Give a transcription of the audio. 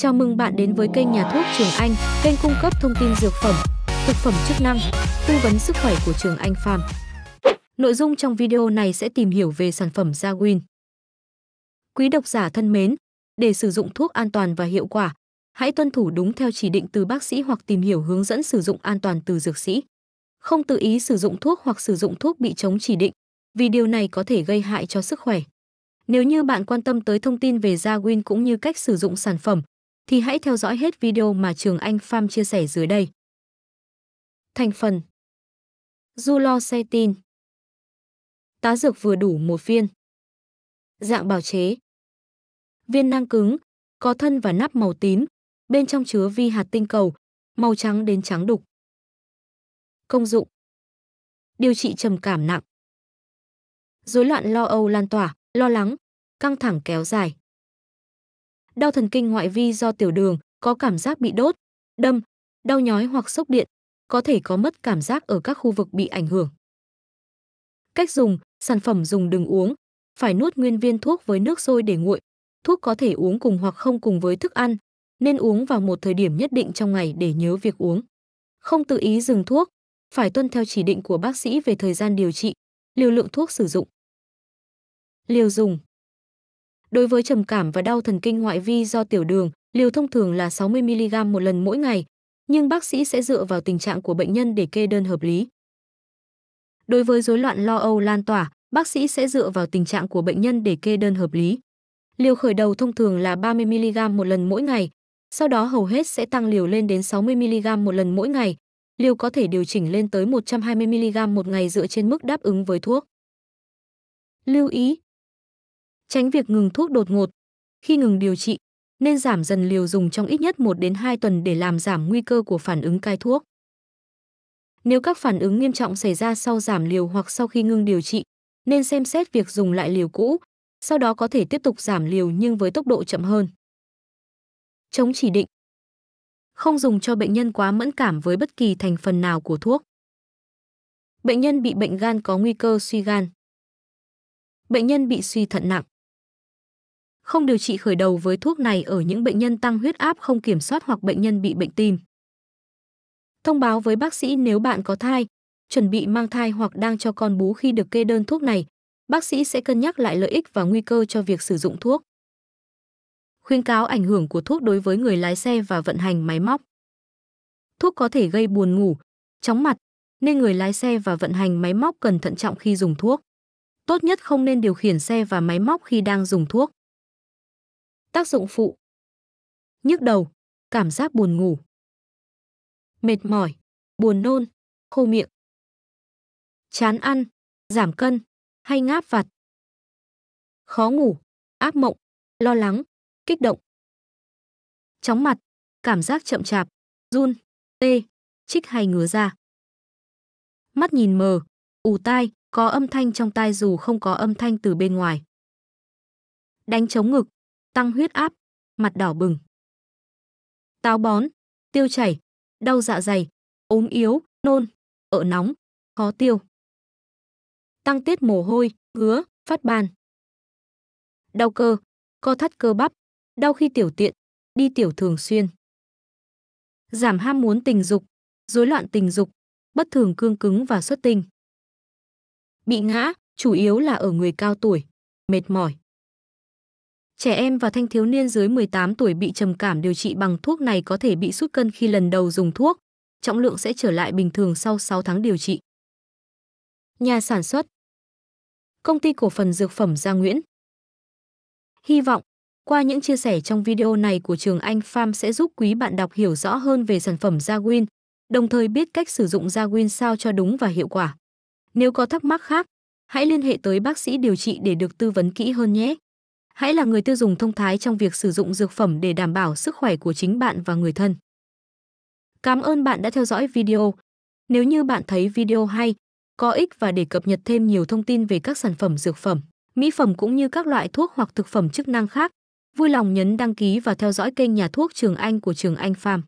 Chào mừng bạn đến với kênh Nhà thuốc Trường Anh, kênh cung cấp thông tin dược phẩm, thực phẩm chức năng, tư vấn sức khỏe của Trường Anh Farm. Nội dung trong video này sẽ tìm hiểu về sản phẩm Zawin. Quý độc giả thân mến, để sử dụng thuốc an toàn và hiệu quả, hãy tuân thủ đúng theo chỉ định từ bác sĩ hoặc tìm hiểu hướng dẫn sử dụng an toàn từ dược sĩ. Không tự ý sử dụng thuốc hoặc sử dụng thuốc bị chống chỉ định, vì điều này có thể gây hại cho sức khỏe. Nếu như bạn quan tâm tới thông tin về Zawin cũng như cách sử dụng sản phẩm, thì hãy theo dõi hết video mà Trường Anh pham chia sẻ dưới đây. Thành phần. Zulocetin Tá dược vừa đủ một viên. Dạng bào chế. Viên nang cứng, có thân và nắp màu tím, bên trong chứa vi hạt tinh cầu, màu trắng đến trắng đục. Công dụng. Điều trị trầm cảm nặng. Rối loạn lo âu lan tỏa, lo lắng, căng thẳng kéo dài đau thần kinh ngoại vi do tiểu đường, có cảm giác bị đốt, đâm, đau nhói hoặc sốc điện, có thể có mất cảm giác ở các khu vực bị ảnh hưởng. Cách dùng, sản phẩm dùng đừng uống, phải nuốt nguyên viên thuốc với nước sôi để nguội. Thuốc có thể uống cùng hoặc không cùng với thức ăn, nên uống vào một thời điểm nhất định trong ngày để nhớ việc uống. Không tự ý dừng thuốc, phải tuân theo chỉ định của bác sĩ về thời gian điều trị, liều lượng thuốc sử dụng. Liều dùng Đối với trầm cảm và đau thần kinh ngoại vi do tiểu đường, liều thông thường là 60mg một lần mỗi ngày, nhưng bác sĩ sẽ dựa vào tình trạng của bệnh nhân để kê đơn hợp lý. Đối với rối loạn lo âu lan tỏa, bác sĩ sẽ dựa vào tình trạng của bệnh nhân để kê đơn hợp lý. Liều khởi đầu thông thường là 30mg một lần mỗi ngày, sau đó hầu hết sẽ tăng liều lên đến 60mg một lần mỗi ngày. Liều có thể điều chỉnh lên tới 120mg một ngày dựa trên mức đáp ứng với thuốc. Lưu ý, Tránh việc ngừng thuốc đột ngột. Khi ngừng điều trị, nên giảm dần liều dùng trong ít nhất 1 đến 2 tuần để làm giảm nguy cơ của phản ứng cai thuốc. Nếu các phản ứng nghiêm trọng xảy ra sau giảm liều hoặc sau khi ngưng điều trị, nên xem xét việc dùng lại liều cũ, sau đó có thể tiếp tục giảm liều nhưng với tốc độ chậm hơn. Chống chỉ định Không dùng cho bệnh nhân quá mẫn cảm với bất kỳ thành phần nào của thuốc. Bệnh nhân bị bệnh gan có nguy cơ suy gan. Bệnh nhân bị suy thận nặng. Không điều trị khởi đầu với thuốc này ở những bệnh nhân tăng huyết áp không kiểm soát hoặc bệnh nhân bị bệnh tim. Thông báo với bác sĩ nếu bạn có thai, chuẩn bị mang thai hoặc đang cho con bú khi được kê đơn thuốc này, bác sĩ sẽ cân nhắc lại lợi ích và nguy cơ cho việc sử dụng thuốc. Khuyên cáo ảnh hưởng của thuốc đối với người lái xe và vận hành máy móc. Thuốc có thể gây buồn ngủ, chóng mặt, nên người lái xe và vận hành máy móc cần thận trọng khi dùng thuốc. Tốt nhất không nên điều khiển xe và máy móc khi đang dùng thuốc. Tác dụng phụ. Nhức đầu, cảm giác buồn ngủ. Mệt mỏi, buồn nôn, khô miệng. Chán ăn, giảm cân, hay ngáp vặt. Khó ngủ, ác mộng, lo lắng, kích động. Chóng mặt, cảm giác chậm chạp, run, tê, chích hay ngứa da. Mắt nhìn mờ, ù tai, có âm thanh trong tai dù không có âm thanh từ bên ngoài. Đánh chống ngực, tăng huyết áp, mặt đỏ bừng. Táo bón, tiêu chảy, đau dạ dày, ốm yếu, nôn, ở nóng, khó tiêu. Tăng tiết mồ hôi, ngứa, phát ban. Đau cơ, co thắt cơ bắp, đau khi tiểu tiện, đi tiểu thường xuyên. Giảm ham muốn tình dục, rối loạn tình dục, bất thường cương cứng và xuất tinh. Bị ngã, chủ yếu là ở người cao tuổi, mệt mỏi. Trẻ em và thanh thiếu niên dưới 18 tuổi bị trầm cảm điều trị bằng thuốc này có thể bị sút cân khi lần đầu dùng thuốc, trọng lượng sẽ trở lại bình thường sau 6 tháng điều trị. Nhà sản xuất Công ty cổ phần dược phẩm Gia Nguyễn Hy vọng, qua những chia sẻ trong video này của Trường Anh Farm sẽ giúp quý bạn đọc hiểu rõ hơn về sản phẩm Zawin, đồng thời biết cách sử dụng Zawin sao cho đúng và hiệu quả. Nếu có thắc mắc khác, hãy liên hệ tới bác sĩ điều trị để được tư vấn kỹ hơn nhé. Hãy là người tiêu dùng thông thái trong việc sử dụng dược phẩm để đảm bảo sức khỏe của chính bạn và người thân. Cảm ơn bạn đã theo dõi video. Nếu như bạn thấy video hay, có ích và để cập nhật thêm nhiều thông tin về các sản phẩm dược phẩm, mỹ phẩm cũng như các loại thuốc hoặc thực phẩm chức năng khác, vui lòng nhấn đăng ký và theo dõi kênh nhà thuốc Trường Anh của Trường Anh Farm.